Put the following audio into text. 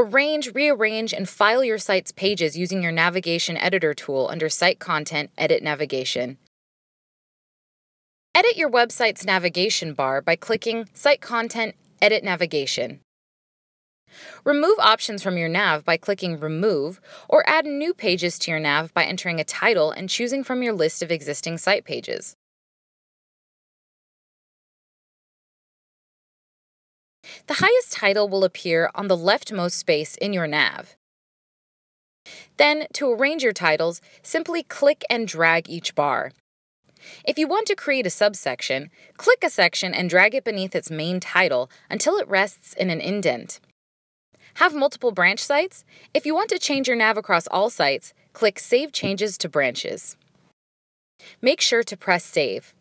Arrange, rearrange, and file your site's pages using your navigation editor tool under Site Content Edit Navigation. Edit your website's navigation bar by clicking Site Content Edit Navigation. Remove options from your nav by clicking Remove, or add new pages to your nav by entering a title and choosing from your list of existing site pages. The highest title will appear on the leftmost space in your nav. Then, to arrange your titles, simply click and drag each bar. If you want to create a subsection, click a section and drag it beneath its main title until it rests in an indent. Have multiple branch sites? If you want to change your nav across all sites, click Save Changes to Branches. Make sure to press Save.